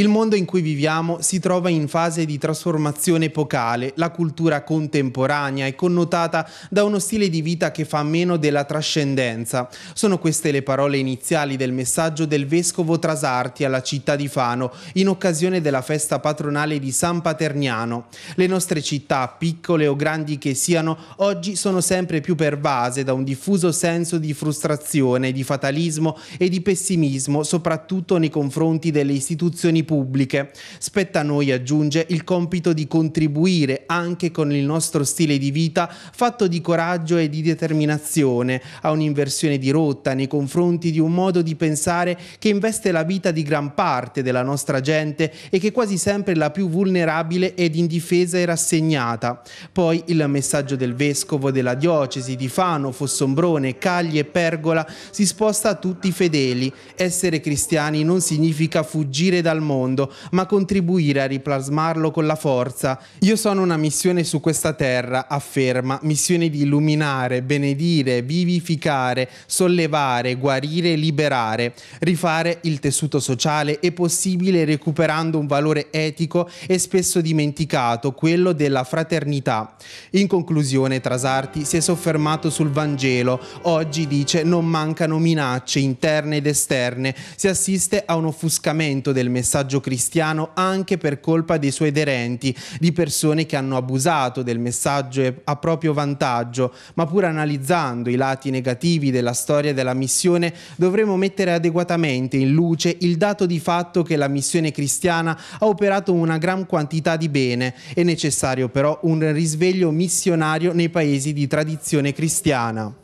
Il mondo in cui viviamo si trova in fase di trasformazione epocale, la cultura contemporanea è connotata da uno stile di vita che fa meno della trascendenza. Sono queste le parole iniziali del messaggio del vescovo Trasarti alla città di Fano in occasione della festa patronale di San Paterniano. Le nostre città, piccole o grandi che siano, oggi sono sempre più pervase da un diffuso senso di frustrazione, di fatalismo e di pessimismo, soprattutto nei confronti delle istituzioni pubbliche. Spetta a noi, aggiunge, il compito di contribuire anche con il nostro stile di vita fatto di coraggio e di determinazione a un'inversione di rotta nei confronti di un modo di pensare che investe la vita di gran parte della nostra gente e che quasi sempre la più vulnerabile ed indifesa e rassegnata. Poi il messaggio del vescovo della diocesi di Fano, Fossombrone, Cagli e Pergola si sposta a tutti i fedeli. Essere cristiani non significa fuggire dal mondo mondo, ma contribuire a riplasmarlo con la forza. Io sono una missione su questa terra, afferma, missione di illuminare, benedire, vivificare, sollevare, guarire, liberare. Rifare il tessuto sociale è possibile recuperando un valore etico e spesso dimenticato, quello della fraternità. In conclusione, Trasarti si è soffermato sul Vangelo. Oggi dice non mancano minacce interne ed esterne. Si assiste a un offuscamento del messaggio messaggio cristiano anche per colpa dei suoi aderenti, di persone che hanno abusato del messaggio a proprio vantaggio, ma pur analizzando i lati negativi della storia della missione, dovremo mettere adeguatamente in luce il dato di fatto che la missione cristiana ha operato una gran quantità di bene. È necessario però un risveglio missionario nei paesi di tradizione cristiana.